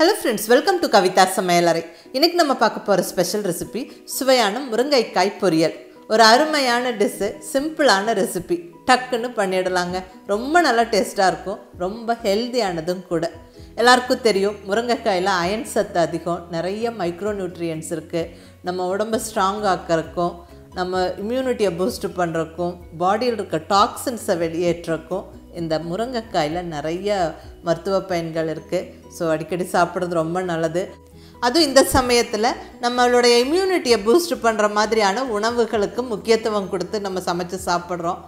Hello friends welcome to Kavitha சமையலறை இன்றைக்கி நம்ம பார்க்க போகிற ஸ்பெஷல் ரெசிபி சுவையான முருங்கைக்காய் பொரியல். ஒரு அருமையான டிஷ்ஷு சிம்பிளான ரெசிபி டக்குன்னு பண்ணிடலாங்க. ரொம்ப நல்லா டேஸ்ட்டாக இருக்கும். ரொம்ப ஹெல்தியானதும் கூட. எல்லாருக்கும் தெரியும் முருங்கைக்காயில் அயன் சத்து அதிகம். நிறைய மைக்ரோ நியூட்ரியன்ஸ் இருக்குது நம்ம உடம்பை ஸ்ட்ராங் ஆக்கிறதுக்கும் நம்ம இம்யூனிட்டியை பூஸ்ட் பண்ணுறக்கும் பாடியில் இருக்க டாக்ஸின்ஸை வெளியேற்றக்கும் இந்த முருங்கைக்காயில் நிறைய மருத்துவ பயன்கள் இருக்குது ஸோ அடிக்கடி சாப்பிட்றது ரொம்ப நல்லது. அதுவும் இந்த சமயத்தில் நம்மளுடைய இம்யூனிட்டியை பூஸ்ட் பண்ணுற மாதிரியான உணவுகளுக்கு முக்கியத்துவம் கொடுத்து நம்ம சமைச்சு சாப்பிட்றோம்.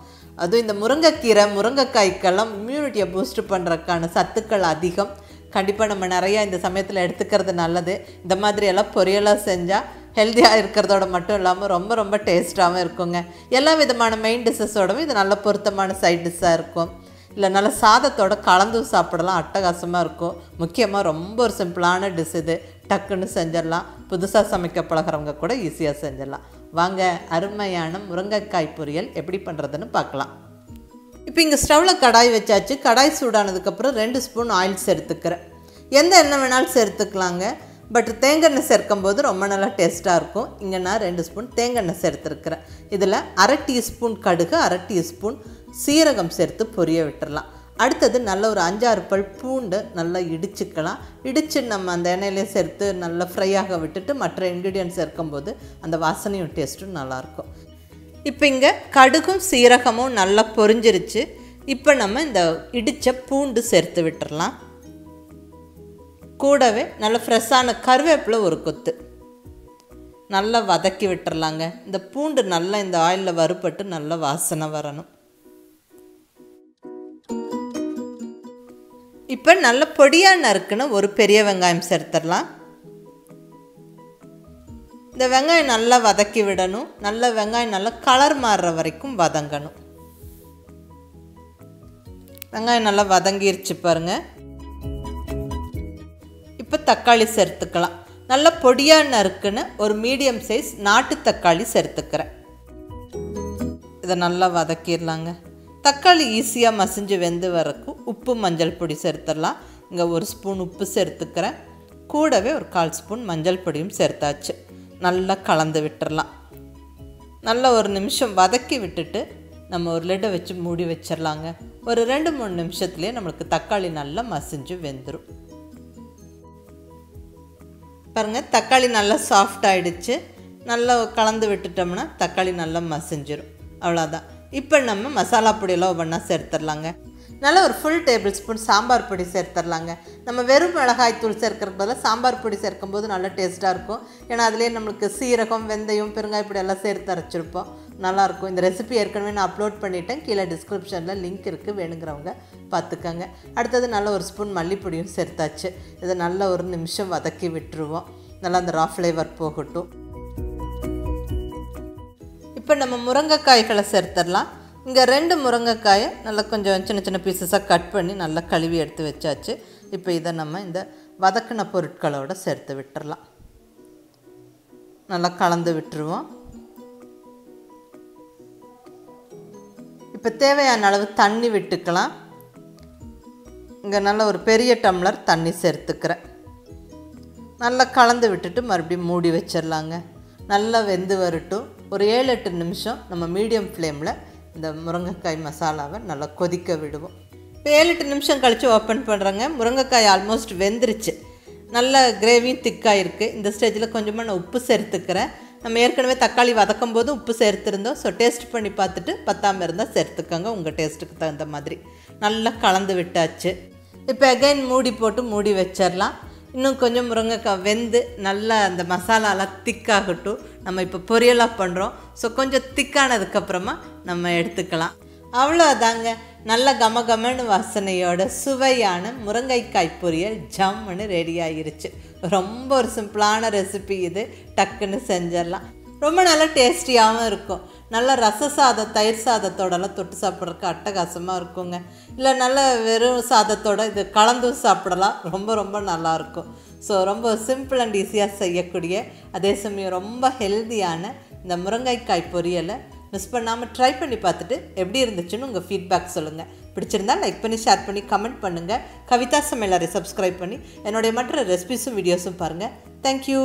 அதுவும் இந்த முருங்கைக்கீரை முருங்கைக்காய்க்கெல்லாம் இம்யூனிட்டியை பூஸ்ட் பண்ணுறதுக்கான சத்துக்கள் அதிகம். கண்டிப்பாக நம்ம நிறையா இந்த சமயத்தில் எடுத்துக்கிறது நல்லது. இந்த மாதிரியெல்லாம் பொரியலாக செஞ்சால் ஹெல்த்தியாக இருக்கிறதோட மட்டும் இல்லாமல் ரொம்ப ரொம்ப டேஸ்ட்டாகவும் இருக்குங்க. எல்லா விதமான மெயின் டிஷ்ஷஸோடவும் இது நல்ல பொருத்தமான சைட் டிஷ்ஷாக இருக்கும். இல்லை நல்ல சாதத்தோட கலந்து சாப்பிடலாம். அட்டகாசமாக இருக்கும். முக்கியமாக ரொம்ப ஒரு சிம்பிளான டிஷ் இது. டக்குன்னு செஞ்சிடலாம். புதுசாக சமைக்க பழகிறவங்க கூட ஈஸியாக செஞ்சிடலாம். வாங்க அருமையான முருங்கைக்காய் பொரியல் எப்படி பண்ணுறதுன்னு பார்க்கலாம். இப்போ இங்கே ஸ்டவ்வில் கடாய் வச்சாச்சு. கடாய் சூடானதுக்கப்புறம் ரெண்டு ஸ்பூன் ஆயில் சேர்த்துக்கிறேன் எந்த எண்ணெய் வேணாலும் சேர்த்துக்கலாங்க. பட் தேங்காய் சேர்க்கும் போது ரொம்ப நல்லா டேஸ்ட்டாக இருக்கும். இங்கே நான் ரெண்டு ஸ்பூன் தேங்காய் சேர்த்துருக்குறேன். இதில் அரை டீஸ்பூன் கடுகு அரை டீஸ்பூன் சீரகம் சேர்த்து பொரிய விட்டுடலாம் அடுத்தது நல்ல ஒரு அஞ்சாறு பல் பூண்டு நல்லா இடிச்சுக்கலாம். இடித்து நம்ம அந்த எண்ணெயிலே சேர்த்து நல்லா ஃப்ரை ஆக விட்டுட்டு மற்ற இன்க்ரீடியன்ட் சேர்க்கும்போது அந்த வாசனையும் டேஸ்ட்டும் நல்லாயிருக்கும். இப்போ இங்கே கடுகும் சீரகமும் நல்லா பொரிஞ்சிருச்சு. இப்போ நம்ம இந்த இடித்த பூண்டு சேர்த்து விட்டுடலாம் கூடவே நல்ல ஃப்ரெஷ்ஷான கருவேப்பிலை ஒரு கொத்து. நல்லா வதக்கி விட்டுறலாங்க. இந்த பூண்டு நல்லா இந்த ஆயிலில் வறுபட்டு நல்லா வாசனை வரணும். இப்போ நல்ல பொடியாக நறுக்குன்னு ஒரு பெரிய வெங்காயம் சேர்த்துடலாம். இந்த வெங்காயம் நல்லா வதக்கி விடணும். நல்ல வெங்காயம் நல்லா கலர் மாறுற வரைக்கும் வதங்கணும். வெங்காயம் நல்லா வதங்கிருச்சு பாருங்க. இப்போ தக்காளி சேர்த்துக்கலாம். நல்ல பொடியாக நறுக்குன்னு ஒரு மீடியம் சைஸ் நாட்டு தக்காளி சேர்த்துக்கிறேன். இதை நல்லா வதக்கிடலாங்க. தக்காளி ஈஸியாக மசிஞ்சு வெந்து வரக்கும் உப்பு மஞ்சள் பொடி சேர்த்துடலாம். இங்கே ஒரு ஸ்பூன் உப்பு சேர்த்துக்கிறேன். கூடவே ஒரு கால் ஸ்பூன் மஞ்சள் பொடியும் சேர்த்தாச்சு. நல்லா கலந்து விட்டுடலாம். நல்லா ஒரு நிமிஷம் வதக்கி விட்டுட்டு நம்ம ஒரு லெட்டை வச்சு மூடி வச்சிடலாங்க. ஒரு ரெண்டு மூணு நிமிஷத்துலேயே நம்மளுக்கு தக்காளி நல்லா மசிஞ்சு வெந்துடும் பாருங்கள் தக்காளி நல்லா சாஃப்ட் ஆகிடுச்சு நல்லா கலந்து விட்டுட்டோம்னா தக்காளி நல்லா மசிஞ்சிடும் அவ்வளோதான் இப்போ நம்ம மசாலா பொடியெல்லாம் ஒவ்வொன்றா சேர்த்துடலாங்க. நல்லா ஒரு ஃபுல் டேபிள் ஸ்பூன் சாம்பார் பொடி சேர்த்துடலாங்க. நம்ம வெறும் மிளகாய் தூள் சேர்க்கறதுக்கு பதிலாக சாம்பார் பொடி சேர்க்கும்போது நல்லா டேஸ்ட்டாக இருக்கும். ஏன்னா அதுலேயே நம்மளுக்கு சீரகம் வெந்தயம் பெருங்காய பொடி எல்லாம் சேர்த்து அரைச்சிருப்போம். நல்லாயிருக்கும் இந்த ரெசிபி ஏற்கனவே நான் அப்லோட் பண்ணிட்டேன். கீழே டிஸ்கிரிப்ஷனில் லிங்க் இருக்குது வேணுங்கிறவங்க பார்த்துக்கோங்க அடுத்தது நல்ல ஒரு ஸ்பூன் மல்லிப்பொடியும் சேர்த்தாச்சு. இதை நல்ல ஒரு நிமிஷம் வதக்கி விட்டுருவோம். நல்லா அந்த ரா ஃப்ளேவர் போகட்டும். இப்போ நம்ம முருங்கைக்காய்களை சேர்த்துடலாம். இங்கே ரெண்டு முருங்கைக்காயை நல்லா கொஞ்சம் சின்ன சின்ன பீசஸாக கட் பண்ணி நல்லா கழுவி எடுத்து வச்சாச்சு. இப்போ இதை நம்ம இந்த வதக்கின பொருட்களோடு சேர்த்து விட்டுறலாம். நல்லா கலந்து விட்டுருவோம். இப்போ தேவையான அளவு தண்ணி விட்டுக்கலாம். இங்கே நல்ல ஒரு பெரிய டம்ளர் தண்ணி சேர்த்துக்கிறேன். நல்லா கலந்து விட்டுட்டு மறுபடியும் மூடி வச்சிடலாங்க. நல்லா வெந்து வரட்டும். ஒரு ஏழு எட்டு நிமிஷம் நம்ம மீடியம் ஃப்ளேமில் இந்த முருங்கைக்காய் மசாலாவை நல்லா கொதிக்க விடுவோம். இப்போ ஏழு எட்டு நிமிஷம் கழித்து ஓப்பன் பண்ணுறேங்க முருங்கைக்காய் ஆல்மோஸ்ட் வெந்துருச்சு. நல்ல கிரேவியும் திக்காக இருக்குது இந்த ஸ்டேஜில் கொஞ்சமாக நான் உப்பு சேர்த்துக்கிறேன். நம்ம ஏற்கனவே தக்காளி வதக்கும் போது உப்பு சேர்த்துருந்தோம். ஸோ டேஸ்ட் பண்ணி பார்த்துட்டு பத்தாமல் இருந்தால் சேர்த்துக்கோங்க. உங்கள் டேஸ்ட்டுக்கு தகுந்த மாதிரி. நல்லா கலந்து விட்டாச்சு. இப்போ அகைன் மூடி போட்டு மூடி வச்சிடலாம். இன்னும் கொஞ்சம் முருங்கைக்காய் வெந்து நல்லா அந்த மசாலாலாம் திக்காகட்டும் நம்ம இப்போ பொரியலாக பண்ணுறோம் ஸோ கொஞ்சம் திக்கானதுக்கப்புறமா நம்ம எடுத்துக்கலாம். அவ்வளோதாங்க நல்ல கம கமன்னு வாசனையோட சுவையான முருங்கைக்காய் பொரியல் ஜம்முன்னு ரெடி ஆகிருச்சு ரொம்ப ஒரு சிம்பிளான ரெசிபி இது. டக்குன்னு செஞ்சிடலாம். ரொம்ப நல்லா டேஸ்டியாகவும் இருக்கும். நல்ல ரச சாதம் தயிர் சாதத்தோடலாம் தொட்டு சாப்பிட்றதுக்கு அட்டகாசமாக இருக்குங்க. இல்லை நல்ல வெறும் சாதத்தோட இது கலந்தும் சாப்பிடலாம். ரொம்ப ரொம்ப நல்லாயிருக்கும். ஸோ ரொம்ப சிம்பிள் அண்ட் ஈஸியாக செய்யக்கூடிய அதே சமயம் ரொம்ப ஹெல்தியான இந்த முருங்கைக்காய் பொரியலை மிஸ் பண்ணாமல் ட்ரை பண்ணி பார்த்துட்டு எப்படி இருந்துச்சுன்னு உங்கள் ஃபீட்பேக் சொல்லுங்கள் பிடிச்சிருந்தா லைக் பண்ணி ஷேர் பண்ணி கமெண்ட் பண்ணுங்கள் கவிதா சமையலரை சப்ஸ்கிரைப் பண்ணி என்னுடைய மற்ற ரெசிபிஸும் வீடியோஸும் பாருங்கள் தேங்க்யூ